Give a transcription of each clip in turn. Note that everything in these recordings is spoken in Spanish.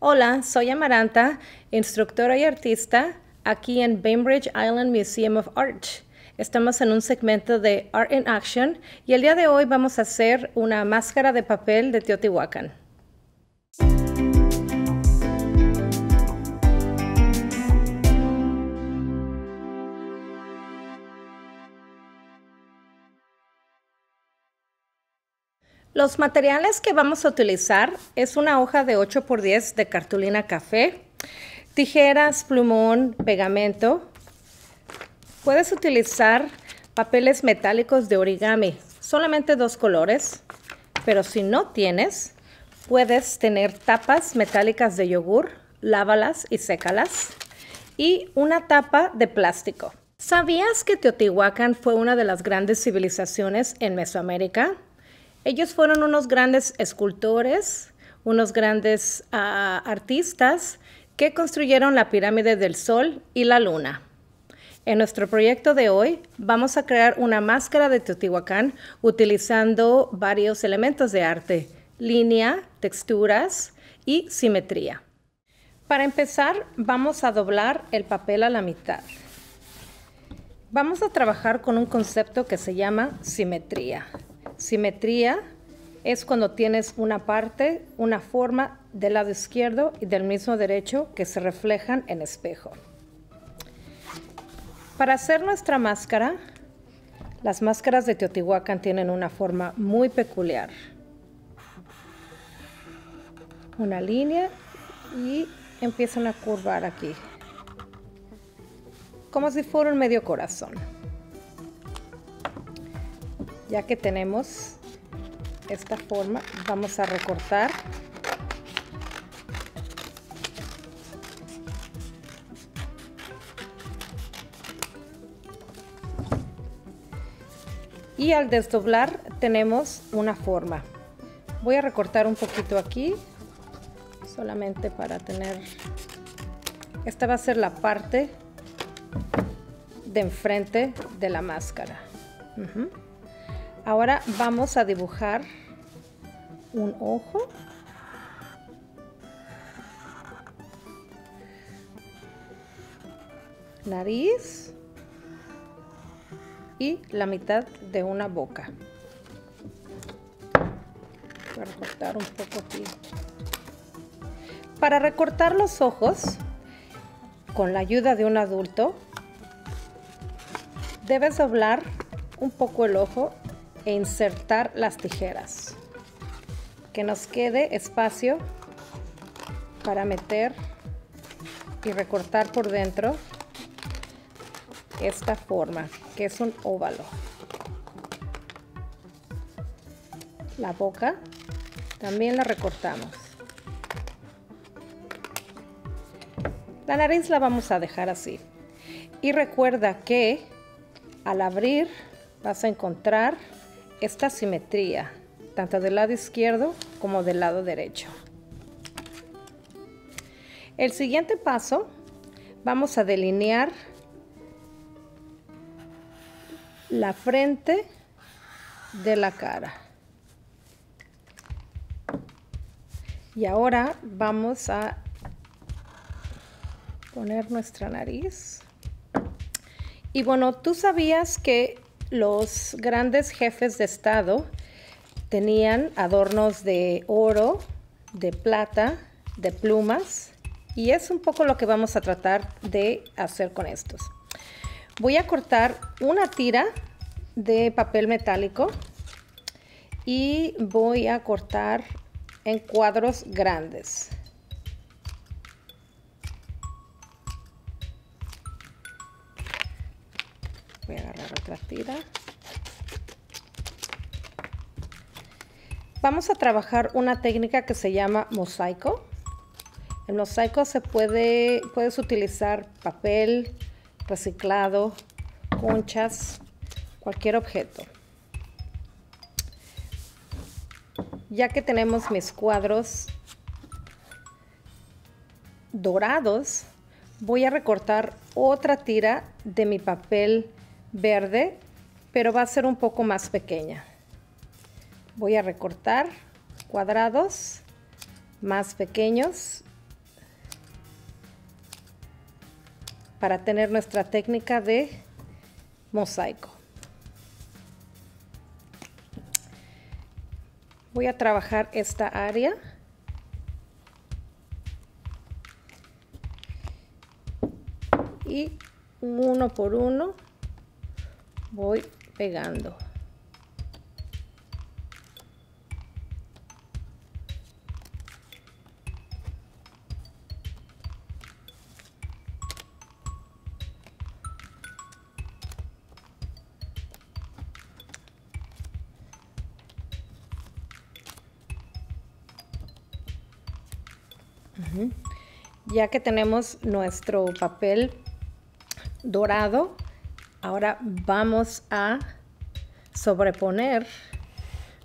Hola, soy Amaranta, instructora y artista aquí en Bainbridge Island Museum of Art. Estamos en un segmento de Art in Action y el día de hoy vamos a hacer una máscara de papel de Teotihuacán. Los materiales que vamos a utilizar es una hoja de 8 x 10 de cartulina café, tijeras, plumón, pegamento. Puedes utilizar papeles metálicos de origami, solamente dos colores, pero si no tienes, puedes tener tapas metálicas de yogur, lávalas y sécalas, y una tapa de plástico. ¿Sabías que Teotihuacán fue una de las grandes civilizaciones en Mesoamérica? Ellos fueron unos grandes escultores, unos grandes ah, artistas que construyeron la pirámide del Sol y la Luna. En nuestro proyecto de hoy vamos a crear una máscara de Teotihuacán utilizando varios elementos de arte, línea, texturas y simetría. Para empezar, vamos a doblar el papel a la mitad. Vamos a trabajar con un concepto que se llama simetría. Simetría es cuando tienes una parte, una forma del lado izquierdo y del mismo derecho que se reflejan en espejo. Para hacer nuestra máscara, las máscaras de Teotihuacán tienen una forma muy peculiar. Una línea y empiezan a curvar aquí, como si fuera un medio corazón ya que tenemos esta forma vamos a recortar. Y al desdoblar tenemos una forma. Voy a recortar un poquito aquí solamente para tener esta va a ser la parte de enfrente de la máscara Ahora vamos a dibujar un ojo. Nariz. Y la mitad de una boca. Voy a recortar un poco aquí. Para recortar los ojos, con la ayuda de un adulto, debes doblar un poco el ojo e insertar las tijeras. Que nos quede espacio para meter y recortar por dentro esta forma, que es un óvalo. La boca también la recortamos. La nariz la vamos a dejar así. Y recuerda que al abrir vas a encontrar esta simetría, tanto del lado izquierdo como del lado derecho. El siguiente paso, vamos a delinear la frente de la cara. Y ahora vamos a poner nuestra nariz. Y bueno, tú sabías que los grandes jefes de Estado tenían adornos de oro, de plata, de plumas y es un poco lo que vamos a tratar de hacer con estos. Voy a cortar una tira de papel metálico y voy a cortar en cuadros grandes. Voy a agarrar otra tira. Vamos a trabajar una técnica que se llama mosaico. En mosaico se puede puedes utilizar papel reciclado conchas cualquier objeto. Ya que tenemos mis cuadros dorados voy a recortar otra tira de mi papel verde, pero va a ser un poco más pequeña. Voy a recortar cuadrados más pequeños para tener nuestra técnica de mosaico. Voy a trabajar esta área. Y uno por uno voy pegando. Ya que tenemos nuestro papel dorado, ahora vamos a sobreponer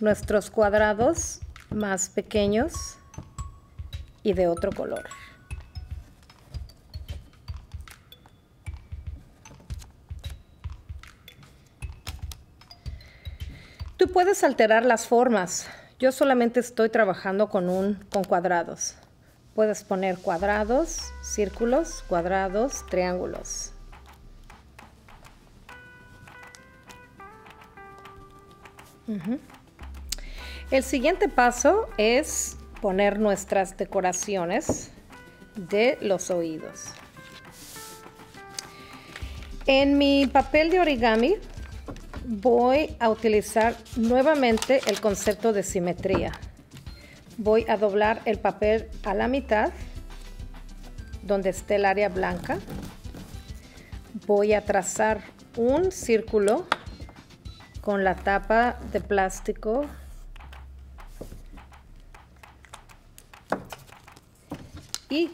nuestros cuadrados más pequeños y de otro color. Tú puedes alterar las formas. Yo solamente estoy trabajando con un con cuadrados. Puedes poner cuadrados, círculos, cuadrados, triángulos. El siguiente paso es poner nuestras decoraciones de los oídos. En mi papel de origami voy a utilizar nuevamente el concepto de simetría. Voy a doblar el papel a la mitad donde esté el área blanca. Voy a trazar un círculo con la tapa de plástico y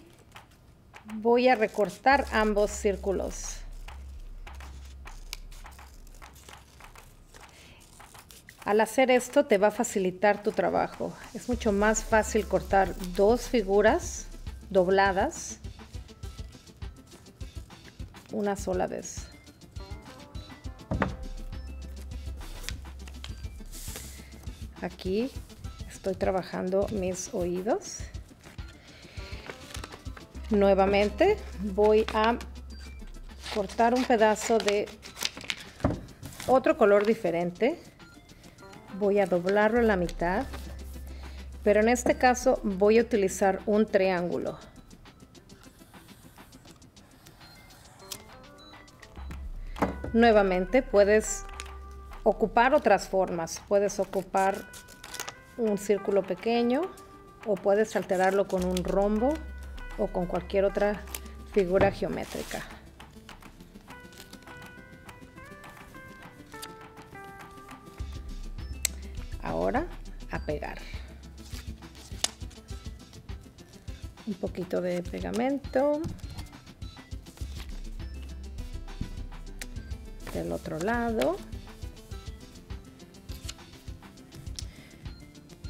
voy a recortar ambos círculos Al hacer esto te va a facilitar tu trabajo. Es mucho más fácil cortar dos figuras dobladas una sola vez. Aquí estoy trabajando mis oídos. Nuevamente voy a cortar un pedazo de otro color diferente voy a doblarlo en la mitad, pero en este caso voy a utilizar un triángulo. Nuevamente puedes ocupar otras formas, puedes ocupar un círculo pequeño o puedes alterarlo con un rombo o con cualquier otra figura geométrica. ahora a pegar. Un poquito de pegamento. Del otro lado.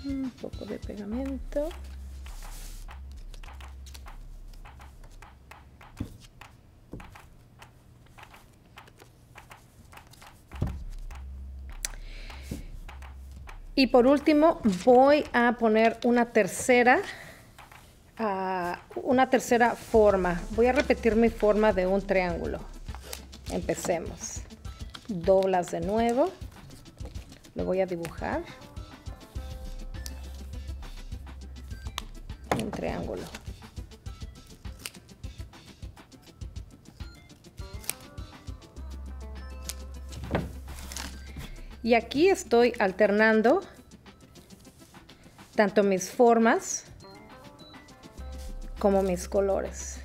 Un poco de pegamento. Y por último voy a poner una tercera, ah, una tercera forma. Voy a repetir mi forma de un triángulo. Empecemos. Doblas de nuevo. Lo voy a dibujar. Triángulo. Y aquí estoy alternando tanto mis formas como mis colores.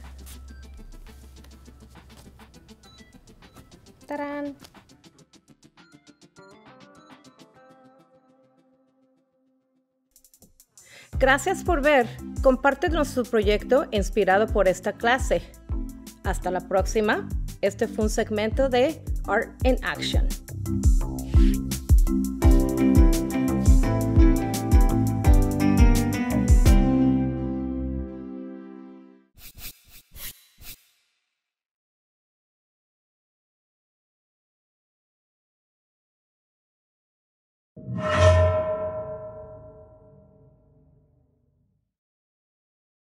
¡Tarán! Gracias por ver. Compártenos su proyecto inspirado por esta clase. Hasta la próxima. Este fue un segmento de Art in Action.